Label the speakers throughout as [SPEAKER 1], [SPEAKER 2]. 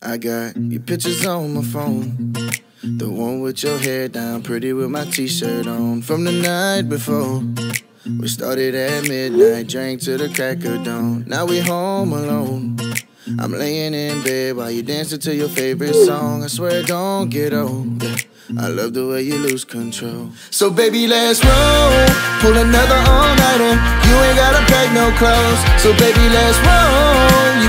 [SPEAKER 1] I got your pictures on my phone. The one with your hair down, pretty with my t shirt on. From the night before, we started at midnight, drank to the crack of dawn. Now we home alone. I'm laying in bed while you dancing to your favorite song. I swear it don't get old. I love the way you lose control. So baby, let's roll. Pull another all-nighter. You ain't gotta pack no clothes. So baby, let's roll.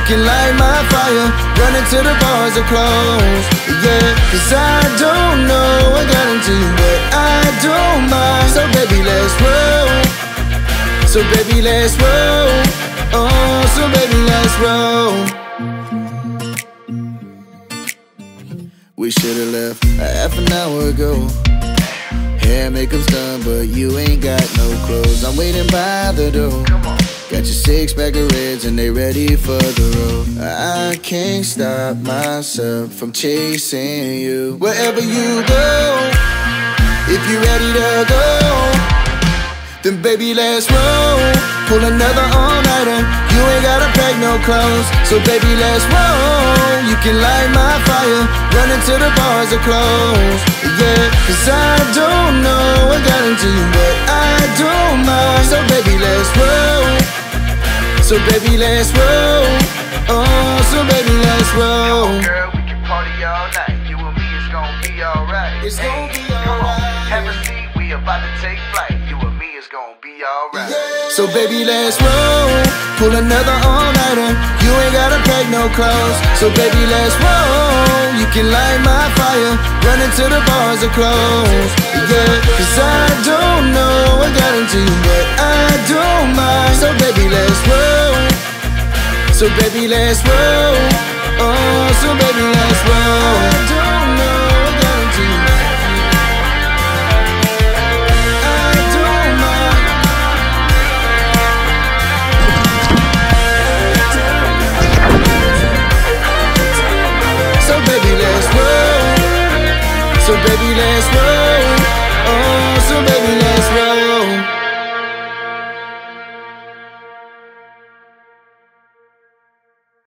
[SPEAKER 1] Can light my fire. Running to the bars are closed. Yeah, cause I don't know what got into you, but I don't mind. So baby, let's roll. So baby, let's roll. Oh, so baby, let's roll. We should've left a half an hour ago. Hair, makeup's done, but you ain't got no clothes. I'm waiting by the door. Got your six pack of reds and they ready for the road. I can't stop myself from chasing you. Wherever you go, if you're ready to go. Then baby, let's roll. Pull another all-nighter. You ain't gotta pack no clothes. So baby, let's roll. You can light my fire. Running to the bars are closed. Yeah, So baby, let's roll. Oh, so baby, let's roll.
[SPEAKER 2] Girl, we can party all night. You and me, it's gonna be alright.
[SPEAKER 1] It's gonna be
[SPEAKER 2] Come
[SPEAKER 1] alright.
[SPEAKER 2] have a seat. We about to take flight. You and me, it's gonna be alright.
[SPEAKER 1] So baby, let's roll. Pull another all-nighter. You ain't gotta pack no clothes. So baby, let's roll. You can light my fire. Running to the bars are closed. Yeah, cause I don't know what got into you, but I don't mind. So baby, let's roll. So baby, let's roll. Oh, so baby, let's roll. I don't know what. I don't mind. So baby, let's roll. So baby, let's roll.